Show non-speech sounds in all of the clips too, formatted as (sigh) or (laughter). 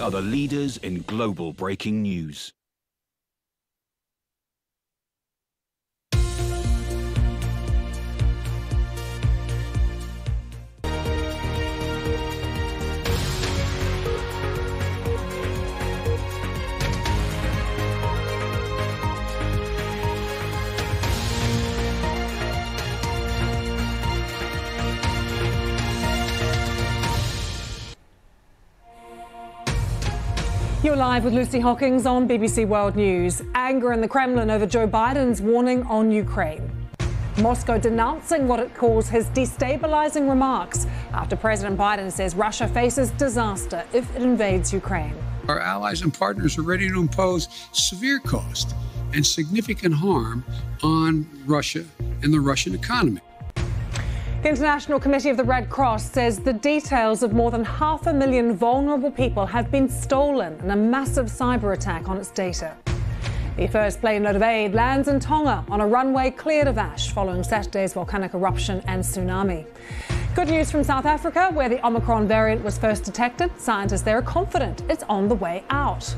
are the leaders in global breaking news. You're live with Lucy Hockings on BBC World News. Anger in the Kremlin over Joe Biden's warning on Ukraine. Moscow denouncing what it calls his destabilizing remarks after President Biden says Russia faces disaster if it invades Ukraine. Our allies and partners are ready to impose severe cost and significant harm on Russia and the Russian economy. The International Committee of the Red Cross says the details of more than half a million vulnerable people have been stolen in a massive cyber attack on its data. The first plane load of aid lands in Tonga on a runway cleared of ash following Saturday's volcanic eruption and tsunami. Good news from South Africa, where the Omicron variant was first detected. Scientists there are confident it's on the way out.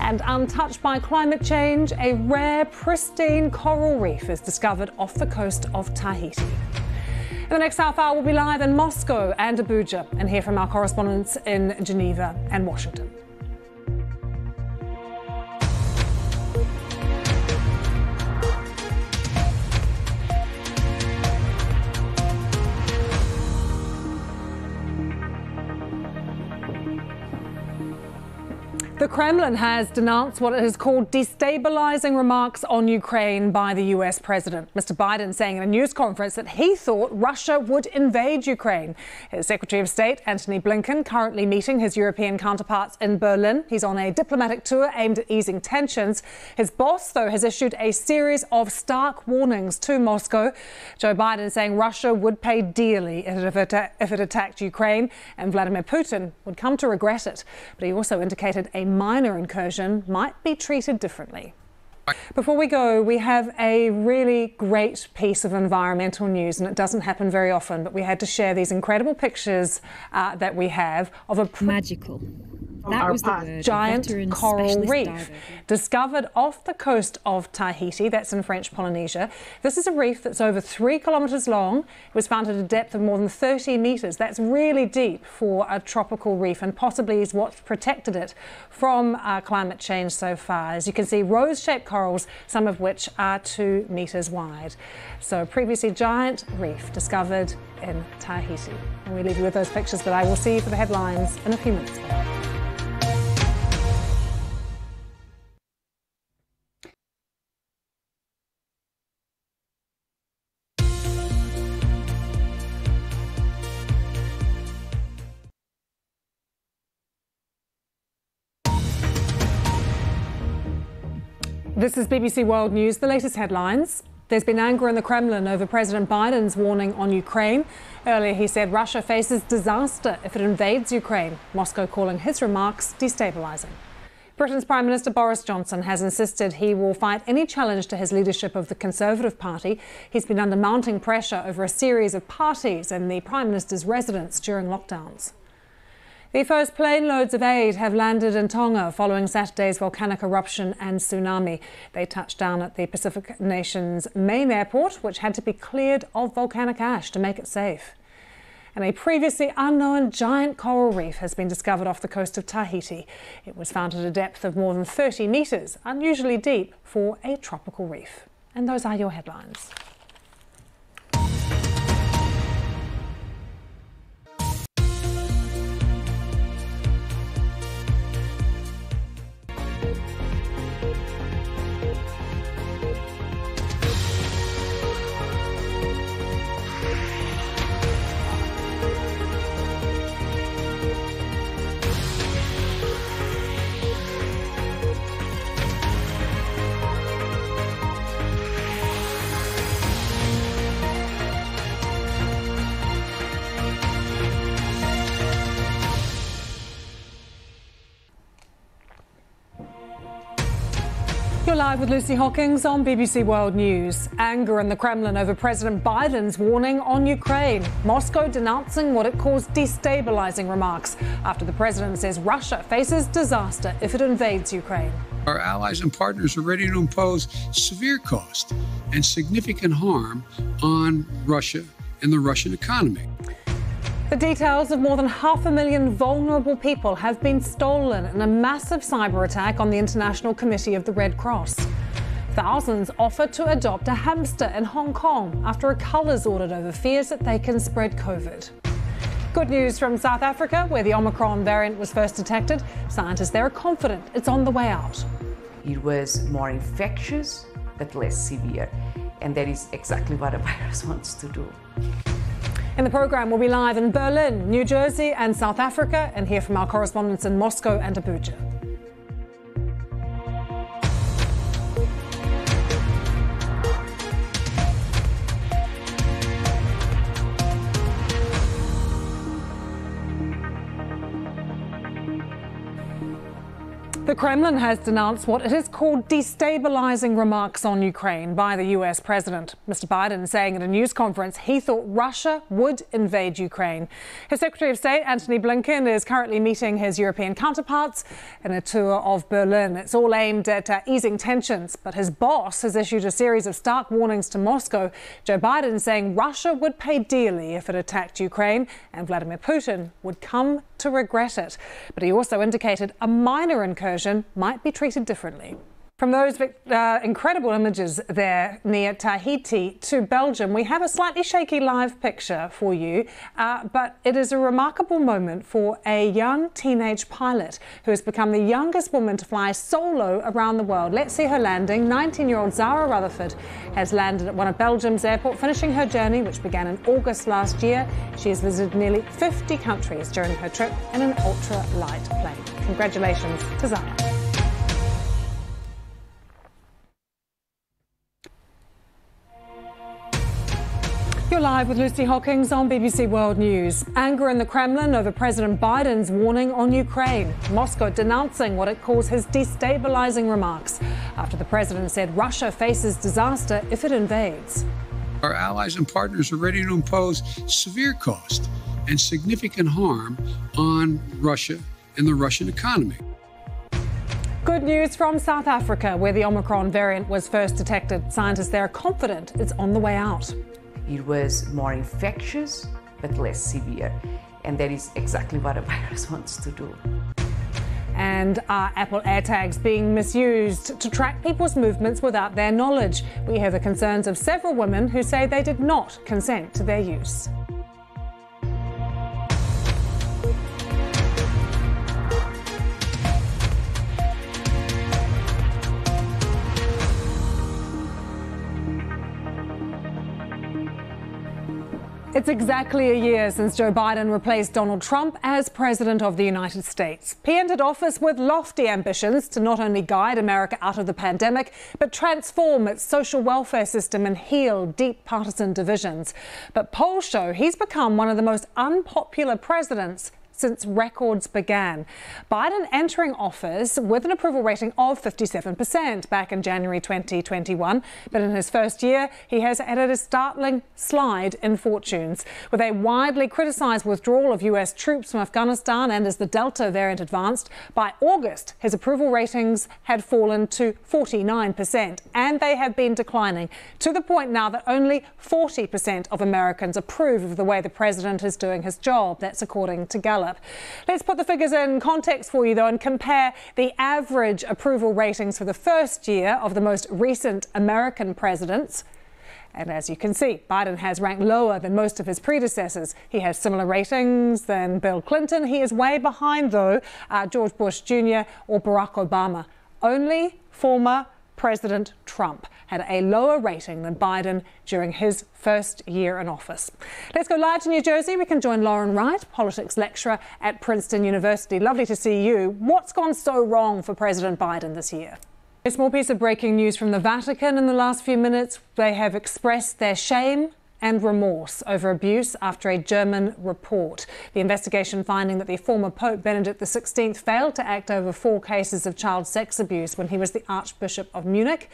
And untouched by climate change, a rare, pristine coral reef is discovered off the coast of Tahiti. In the next half hour, we'll be live in Moscow and Abuja and hear from our correspondents in Geneva and Washington. The Kremlin has denounced what it has called destabilizing remarks on Ukraine by the US president. Mr. Biden saying in a news conference that he thought Russia would invade Ukraine. His Secretary of State, Antony Blinken, currently meeting his European counterparts in Berlin. He's on a diplomatic tour aimed at easing tensions. His boss, though, has issued a series of stark warnings to Moscow. Joe Biden saying Russia would pay dearly if it, if it attacked Ukraine, and Vladimir Putin would come to regret it. But he also indicated a minor incursion might be treated differently. Before we go, we have a really great piece of environmental news, and it doesn't happen very often, but we had to share these incredible pictures uh, that we have of a magical that was the word. Giant coral reef diver. discovered off the coast of Tahiti, that's in French Polynesia. This is a reef that's over three kilometres long. It was found at a depth of more than 30 metres. That's really deep for a tropical reef and possibly is what's protected it from uh, climate change so far. As you can see, rose-shaped corals, some of which are two metres wide. So previously giant reef discovered in Tahiti. And we leave you with those pictures, but I will see you for the headlines in a few minutes. This is BBC World News. The latest headlines. There's been anger in the Kremlin over President Biden's warning on Ukraine. Earlier, he said Russia faces disaster if it invades Ukraine, Moscow calling his remarks destabilizing. Britain's Prime Minister Boris Johnson has insisted he will fight any challenge to his leadership of the Conservative Party. He's been under mounting pressure over a series of parties in the Prime Minister's residence during lockdowns. The first plane loads of aid have landed in Tonga following Saturday's volcanic eruption and tsunami. They touched down at the Pacific nation's main airport, which had to be cleared of volcanic ash to make it safe. And a previously unknown giant coral reef has been discovered off the coast of Tahiti. It was found at a depth of more than 30 metres, unusually deep for a tropical reef. And those are your headlines. You're live with Lucy Hockings on BBC World News. Anger in the Kremlin over President Biden's warning on Ukraine. Moscow denouncing what it calls destabilizing remarks after the president says Russia faces disaster if it invades Ukraine. Our allies and partners are ready to impose severe cost and significant harm on Russia and the Russian economy. The details of more than half a million vulnerable people have been stolen in a massive cyber attack on the International Committee of the Red Cross. Thousands offer to adopt a hamster in Hong Kong after a is ordered over fears that they can spread COVID. Good news from South Africa, where the Omicron variant was first detected. Scientists there are confident it's on the way out. It was more infectious but less severe, and that is exactly what a (laughs) virus wants to do. In the programme, we'll be live in Berlin, New Jersey, and South Africa, and hear from our correspondents in Moscow and Abuja. The Kremlin has denounced what it has called destabilizing remarks on Ukraine by the US president. Mr. Biden saying at a news conference he thought Russia would invade Ukraine. His Secretary of State, Antony Blinken, is currently meeting his European counterparts in a tour of Berlin. It's all aimed at uh, easing tensions, but his boss has issued a series of stark warnings to Moscow. Joe Biden saying Russia would pay dearly if it attacked Ukraine and Vladimir Putin would come to regret it. But he also indicated a minor incursion might be treated differently. From those uh, incredible images there near Tahiti to Belgium, we have a slightly shaky live picture for you, uh, but it is a remarkable moment for a young teenage pilot who has become the youngest woman to fly solo around the world. Let's see her landing. 19 year old Zara Rutherford has landed at one of Belgium's airports, finishing her journey, which began in August last year. She has visited nearly 50 countries during her trip in an ultra light plane. Congratulations to Zara. You're live with Lucy Hockings on BBC World News. Anger in the Kremlin over President Biden's warning on Ukraine. Moscow denouncing what it calls his destabilizing remarks after the president said Russia faces disaster if it invades. Our allies and partners are ready to impose severe cost and significant harm on Russia and the Russian economy. Good news from South Africa, where the Omicron variant was first detected. Scientists there are confident it's on the way out. It was more infectious but less severe, and that is exactly what a (laughs) virus wants to do. And are Apple AirTags being misused to track people's movements without their knowledge? We hear the concerns of several women who say they did not consent to their use. It's exactly a year since Joe Biden replaced Donald Trump as President of the United States. He entered office with lofty ambitions to not only guide America out of the pandemic, but transform its social welfare system and heal deep partisan divisions. But polls show he's become one of the most unpopular presidents since records began. Biden entering office with an approval rating of 57% back in January 2021. But in his first year, he has added a startling slide in fortunes. With a widely criticised withdrawal of US troops from Afghanistan and as the Delta variant advanced, by August, his approval ratings had fallen to 49%. And they have been declining to the point now that only 40% of Americans approve of the way the president is doing his job. That's according to Gallup. Let's put the figures in context for you, though, and compare the average approval ratings for the first year of the most recent American presidents. And as you can see, Biden has ranked lower than most of his predecessors. He has similar ratings than Bill Clinton. He is way behind, though, uh, George Bush Jr. or Barack Obama. Only former President Trump had a lower rating than Biden during his first year in office. Let's go live to New Jersey. We can join Lauren Wright, politics lecturer at Princeton University. Lovely to see you. What's gone so wrong for President Biden this year? A small piece of breaking news from the Vatican in the last few minutes. They have expressed their shame and remorse over abuse after a German report. The investigation finding that the former Pope Benedict XVI failed to act over four cases of child sex abuse when he was the Archbishop of Munich.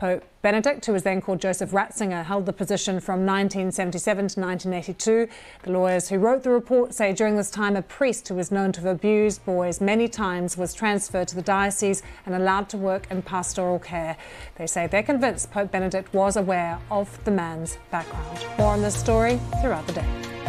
Pope Benedict, who was then called Joseph Ratzinger, held the position from 1977 to 1982. The lawyers who wrote the report say during this time, a priest who was known to have abused boys many times was transferred to the diocese and allowed to work in pastoral care. They say they're convinced Pope Benedict was aware of the man's background. More on this story throughout the day.